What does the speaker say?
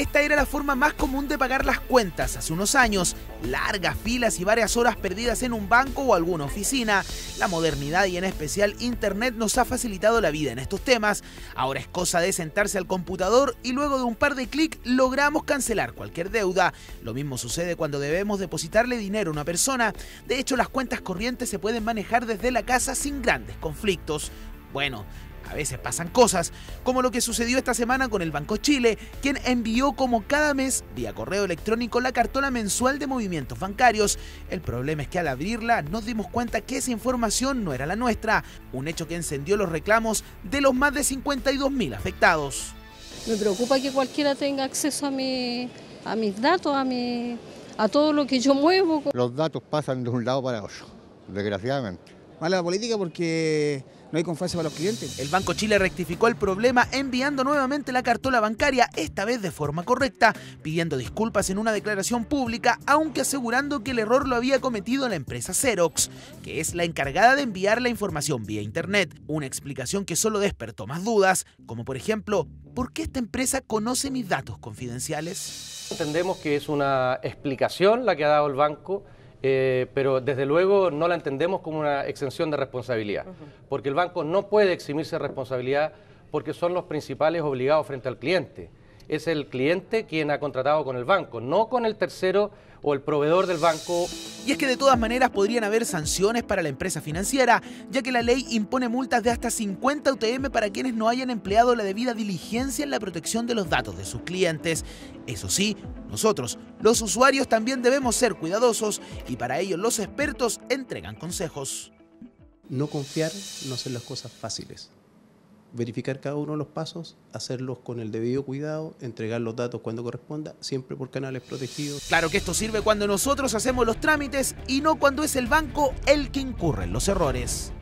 Esta era la forma más común de pagar las cuentas hace unos años. Largas filas y varias horas perdidas en un banco o alguna oficina. La modernidad y en especial Internet nos ha facilitado la vida en estos temas. Ahora es cosa de sentarse al computador y luego de un par de clics logramos cancelar cualquier deuda. Lo mismo sucede cuando debemos depositarle dinero a una persona. De hecho, las cuentas corrientes se pueden manejar desde la casa sin grandes conflictos. Bueno, a veces pasan cosas, como lo que sucedió esta semana con el Banco Chile, quien envió como cada mes vía correo electrónico la cartola mensual de movimientos bancarios. El problema es que al abrirla nos dimos cuenta que esa información no era la nuestra, un hecho que encendió los reclamos de los más de 52.000 afectados. Me preocupa que cualquiera tenga acceso a, mi, a mis datos, a, mi, a todo lo que yo muevo. Los datos pasan de un lado para otro, desgraciadamente. Mala política porque no hay confianza para los clientes. El Banco Chile rectificó el problema enviando nuevamente la cartola bancaria, esta vez de forma correcta, pidiendo disculpas en una declaración pública, aunque asegurando que el error lo había cometido la empresa Xerox, que es la encargada de enviar la información vía Internet. Una explicación que solo despertó más dudas, como por ejemplo, ¿por qué esta empresa conoce mis datos confidenciales? Entendemos que es una explicación la que ha dado el banco eh, pero desde luego no la entendemos como una exención de responsabilidad, porque el banco no puede eximirse de responsabilidad porque son los principales obligados frente al cliente. Es el cliente quien ha contratado con el banco, no con el tercero o el proveedor del banco. Y es que de todas maneras podrían haber sanciones para la empresa financiera, ya que la ley impone multas de hasta 50 UTM para quienes no hayan empleado la debida diligencia en la protección de los datos de sus clientes. Eso sí, nosotros, los usuarios, también debemos ser cuidadosos y para ello los expertos entregan consejos. No confiar, no hacer las cosas fáciles verificar cada uno de los pasos, hacerlos con el debido cuidado, entregar los datos cuando corresponda, siempre por canales protegidos. Claro que esto sirve cuando nosotros hacemos los trámites y no cuando es el banco el que incurre en los errores.